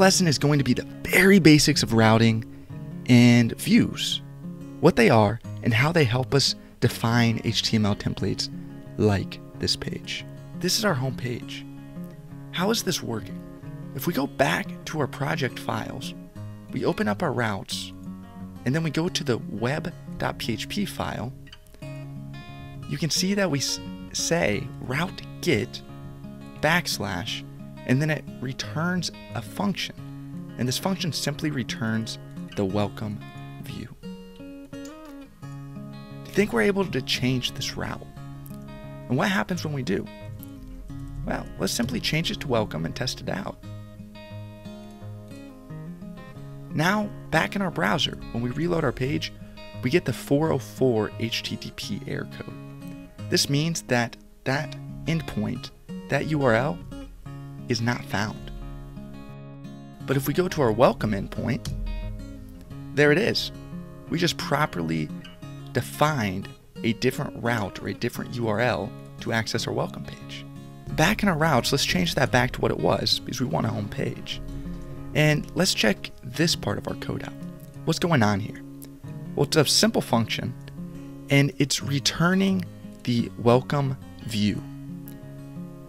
lesson is going to be the very basics of routing and views, what they are, and how they help us define HTML templates like this page. This is our home page. How is this working? If we go back to our project files, we open up our routes, and then we go to the web.php file, you can see that we say route get backslash and then it returns a function. And this function simply returns the welcome view. Do you think we're able to change this route? And what happens when we do? Well, let's simply change it to welcome and test it out. Now, back in our browser, when we reload our page, we get the 404 HTTP error code. This means that that endpoint, that URL, is not found. But if we go to our welcome endpoint, there it is. We just properly defined a different route or a different URL to access our welcome page. Back in our routes, let's change that back to what it was because we want a home page. And let's check this part of our code out. What's going on here? Well, it's a simple function and it's returning the welcome view.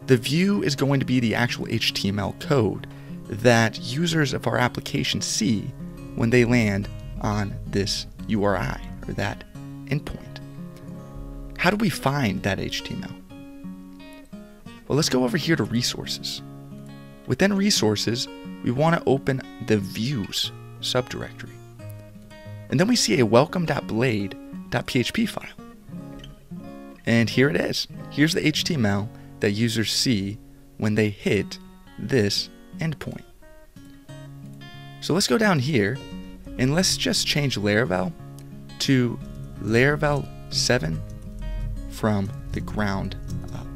The view is going to be the actual HTML code that users of our application see when they land on this URI or that endpoint. How do we find that HTML? Well, let's go over here to resources. Within resources, we want to open the views subdirectory. And then we see a welcome.blade.php file. And here it is. Here's the HTML that users see when they hit this endpoint. So let's go down here and let's just change Laravel to Laravel 7 from the ground up.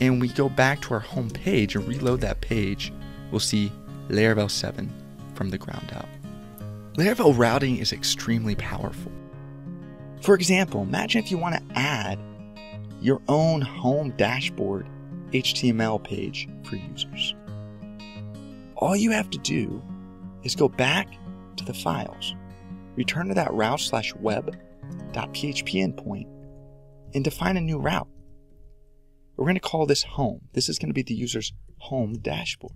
And we go back to our home page and reload that page, we'll see Laravel 7 from the ground up. Laravel routing is extremely powerful. For example, imagine if you want to add your own home dashboard HTML page for users. All you have to do is go back to the files, return to that route slash web.php endpoint, and define a new route. We're going to call this home. This is going to be the user's home dashboard.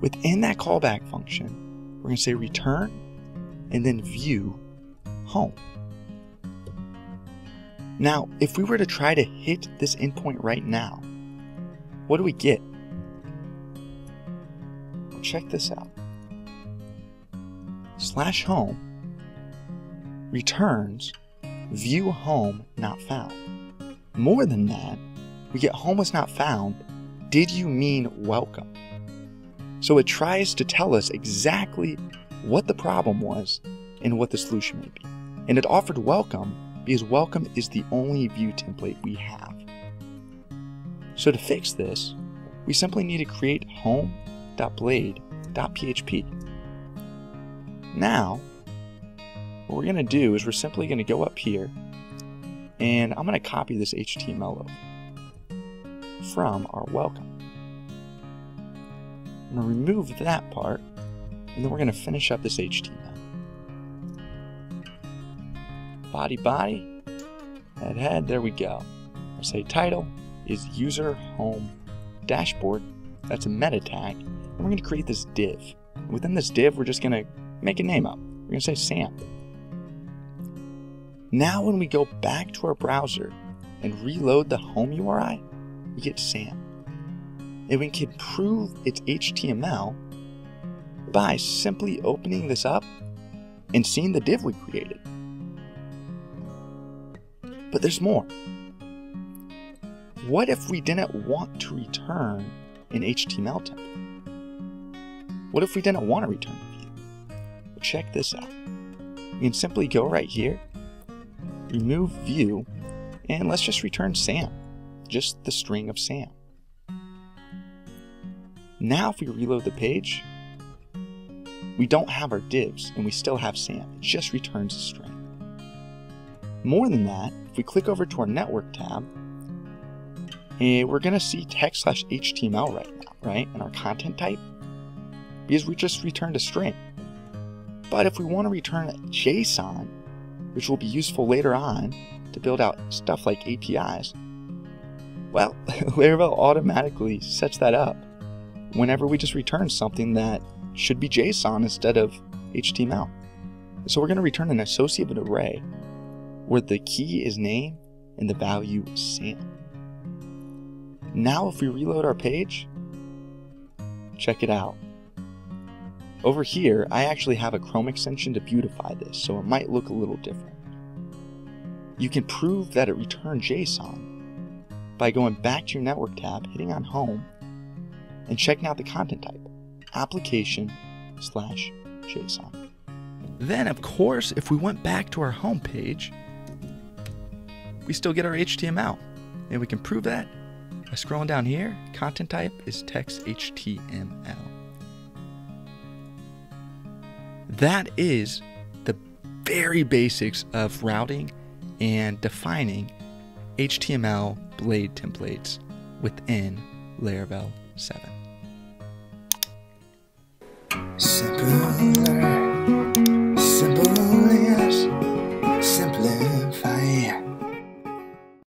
Within that callback function, we're going to say return and then view home. Now, if we were to try to hit this endpoint right now, what do we get? Check this out. Slash home returns view home not found. More than that, we get home was not found. Did you mean welcome? So it tries to tell us exactly what the problem was and what the solution may be. And it offered welcome because welcome is the only view template we have. So to fix this, we simply need to create home.blade.php. Now, what we're going to do is we're simply going to go up here and I'm going to copy this HTML over from our welcome. I'm going to remove that part and then we're going to finish up this HTML body body, head head, there we go. I'll say title is user home dashboard. That's a meta tag. And we're going to create this div. Within this div, we're just going to make a name up. We're going to say Sam. Now when we go back to our browser and reload the home URI, we get Sam. And we can prove it's HTML by simply opening this up and seeing the div we created. But there's more. What if we didn't want to return an HTML template? What if we didn't want to return a view? Check this out. We can simply go right here, remove view, and let's just return Sam, just the string of Sam. Now if we reload the page, we don't have our divs and we still have Sam. It just returns a string. More than that, if we click over to our network tab, And we're going to see text slash HTML right now, right? And our content type, because we just returned a string. But if we want to return JSON, which will be useful later on to build out stuff like APIs, well, Laravel automatically sets that up whenever we just return something that should be JSON instead of HTML. So we're going to return an associative array where the key is name and the value Sam. Now if we reload our page, check it out. Over here, I actually have a Chrome extension to beautify this, so it might look a little different. You can prove that it returned JSON by going back to your network tab, hitting on home, and checking out the content type, application slash JSON. Then, of course, if we went back to our home page, we still get our HTML. And we can prove that by scrolling down here. Content type is text HTML. That is the very basics of routing and defining HTML blade templates within Laravel 7. Simple